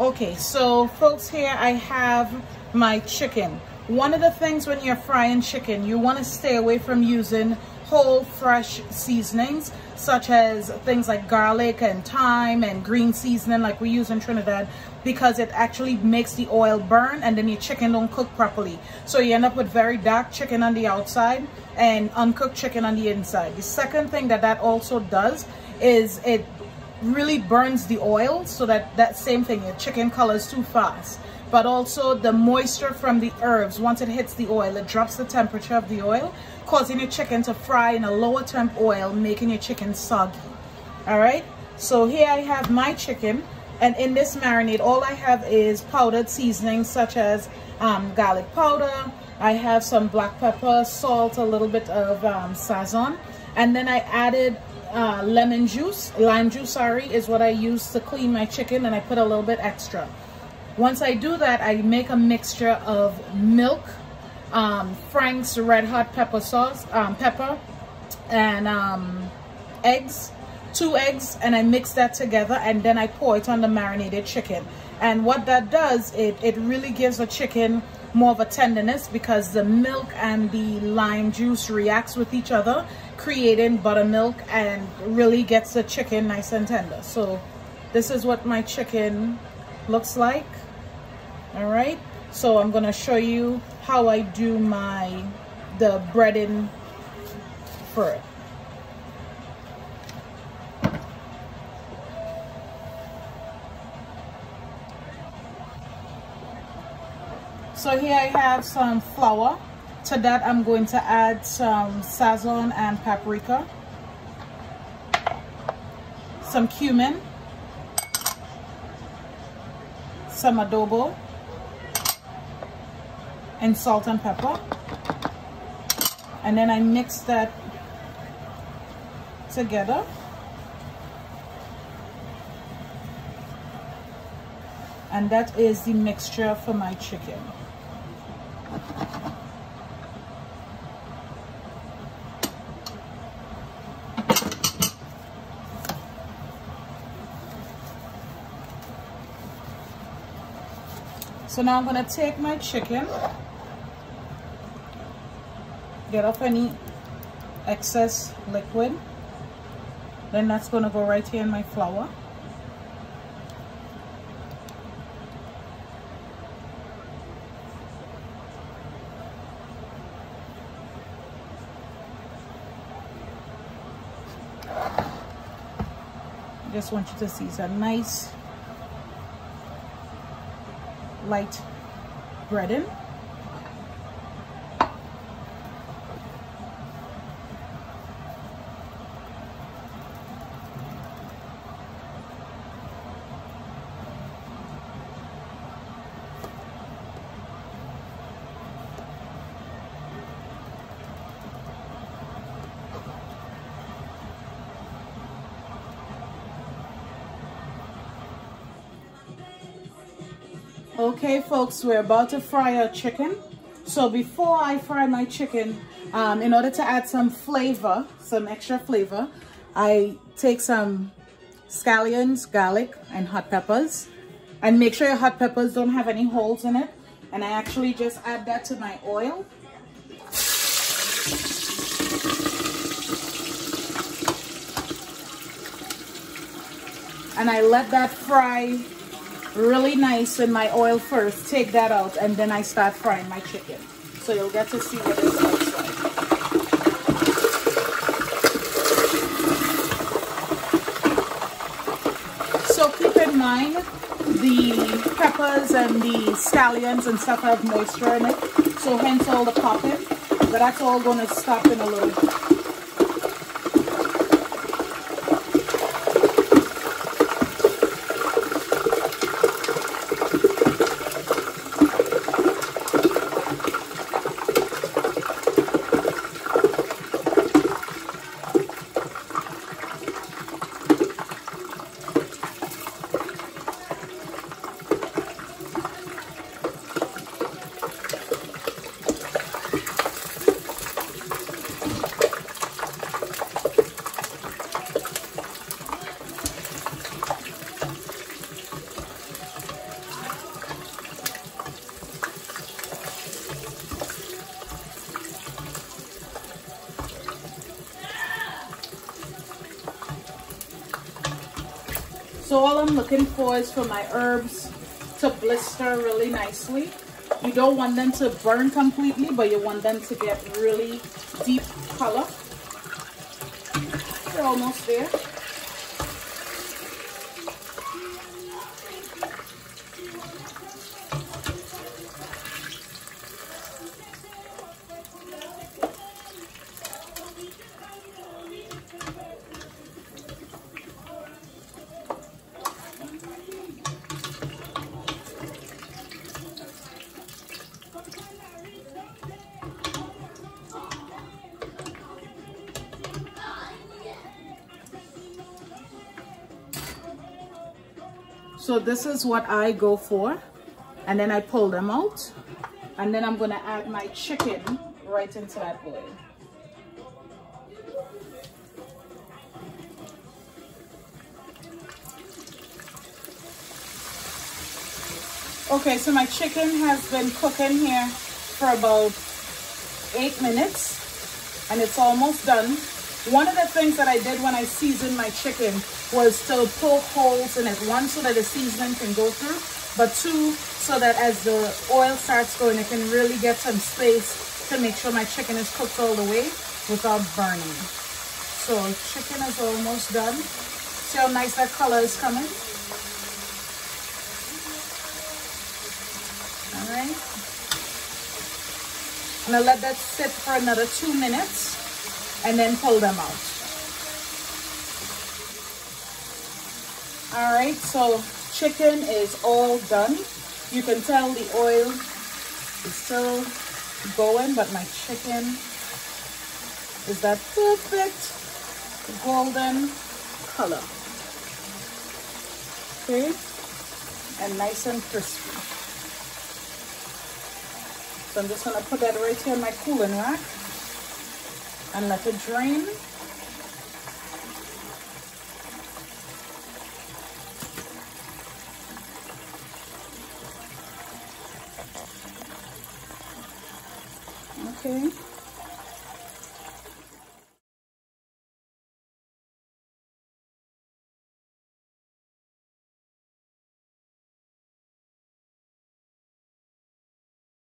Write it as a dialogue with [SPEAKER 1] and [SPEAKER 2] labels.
[SPEAKER 1] Okay, so folks here I have my chicken. One of the things when you're frying chicken, you want to stay away from using whole fresh seasonings such as things like garlic and thyme and green seasoning like we use in Trinidad because it actually makes the oil burn and then your chicken don't cook properly. So you end up with very dark chicken on the outside and uncooked chicken on the inside. The second thing that that also does is it really burns the oil so that that same thing, your chicken colors too fast but also the moisture from the herbs. Once it hits the oil, it drops the temperature of the oil, causing your chicken to fry in a lower temp oil, making your chicken soggy. All right, so here I have my chicken. And in this marinade, all I have is powdered seasonings such as um, garlic powder. I have some black pepper, salt, a little bit of um, sazon. And then I added uh, lemon juice, lime juice, sorry, is what I use to clean my chicken. And I put a little bit extra. Once I do that, I make a mixture of milk, um, Frank's red hot pepper sauce, um, pepper, and um, eggs, two eggs, and I mix that together and then I pour it on the marinated chicken. And what that does, it, it really gives the chicken more of a tenderness because the milk and the lime juice reacts with each other, creating buttermilk and really gets the chicken nice and tender. So this is what my chicken looks like. All right so i'm going to show you how i do my the breading for it. So here i have some flour to that i'm going to add some sazon and paprika some cumin some adobo and salt and pepper. And then I mix that together. And that is the mixture for my chicken. So now I'm going to take my chicken get off any excess liquid then that's going to go right here in my flour. Just want you to see it's a nice light breading Okay, folks, we're about to fry our chicken. So before I fry my chicken, um, in order to add some flavor, some extra flavor, I take some scallions, garlic, and hot peppers. And make sure your hot peppers don't have any holes in it. And I actually just add that to my oil. And I let that fry really nice in my oil first. Take that out and then I start frying my chicken. So you'll get to see what it looks like. So keep in mind the peppers and the scallions and stuff have moisture in it. So hence all the popping. But that's all going to stop in a little bit. So all I'm looking for is for my herbs to blister really nicely. You don't want them to burn completely, but you want them to get really deep color. They're almost there. So this is what I go for. And then I pull them out. And then I'm gonna add my chicken right into that oil. Okay, so my chicken has been cooking here for about eight minutes and it's almost done. One of the things that I did when I seasoned my chicken was to poke holes in it. One, so that the seasoning can go through, but two, so that as the oil starts going, it can really get some space to make sure my chicken is cooked all the way without burning. So chicken is almost done. See how nice that color is coming? All right. I'm gonna let that sit for another two minutes and then pull them out. All right, so chicken is all done. You can tell the oil is still going, but my chicken is that perfect golden color. Okay, and nice and crispy. So I'm just gonna put that right here in my cooling rack and let it drain. Okay.